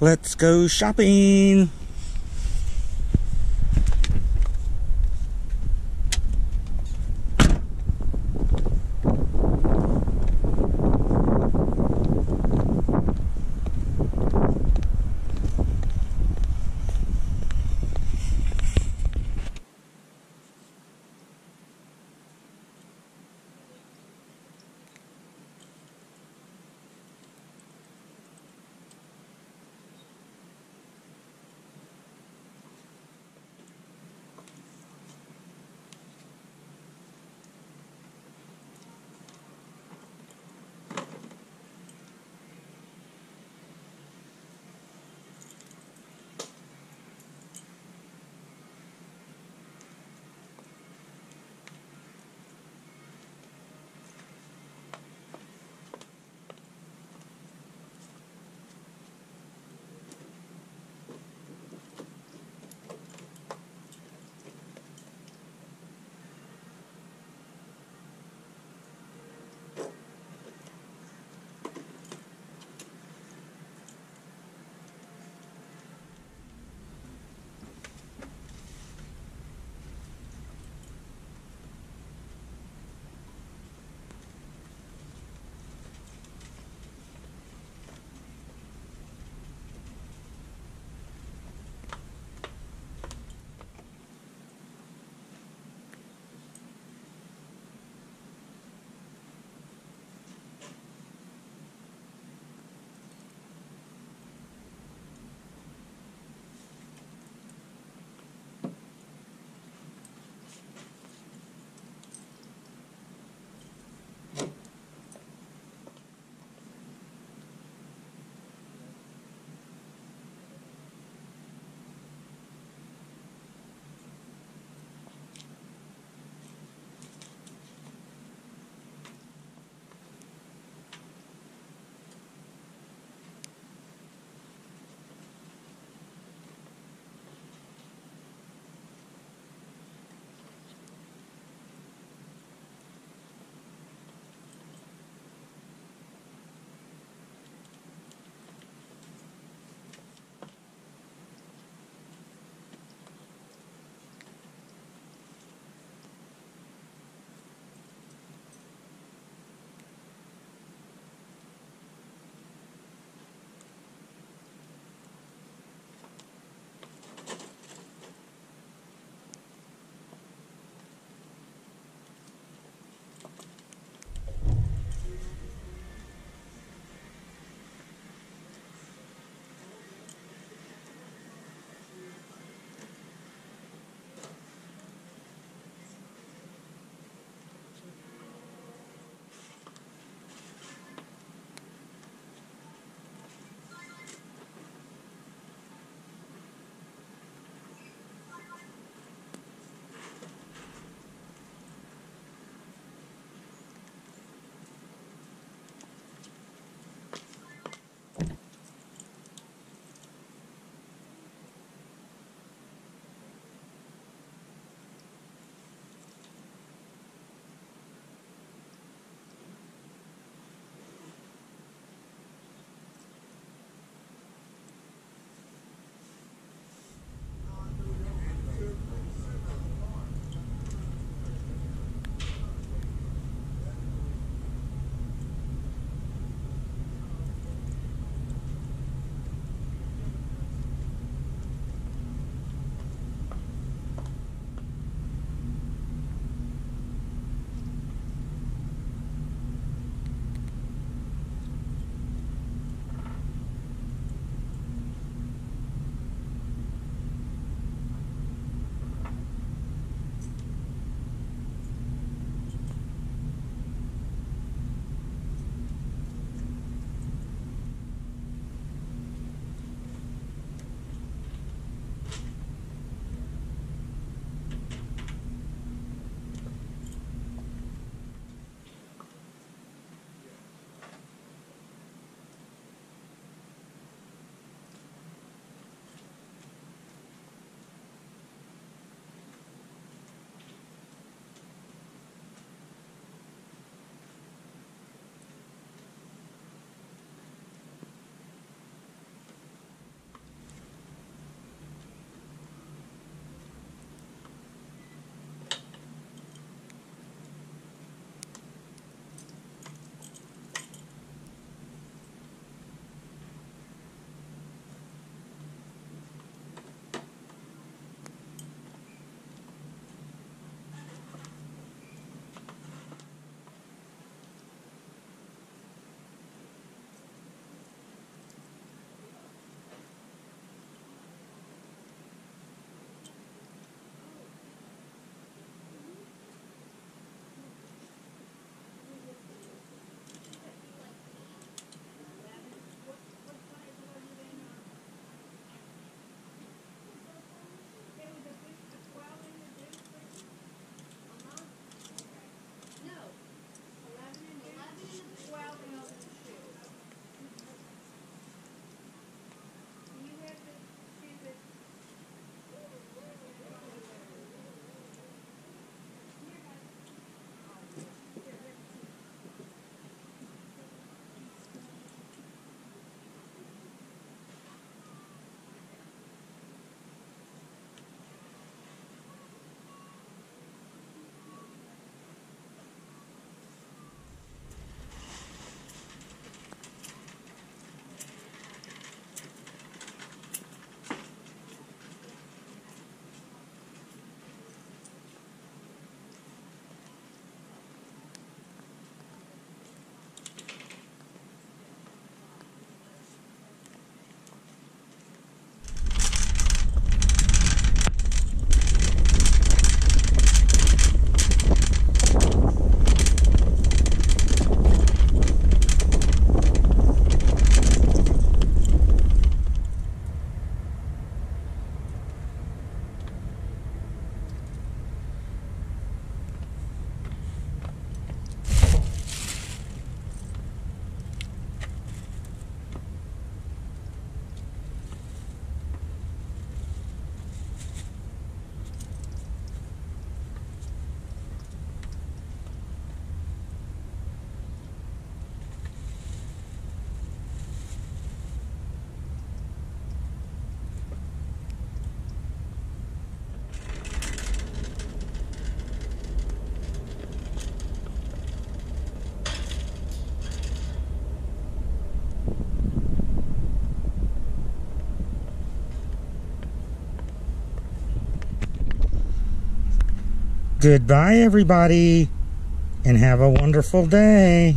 Let's go shopping. Goodbye, everybody, and have a wonderful day.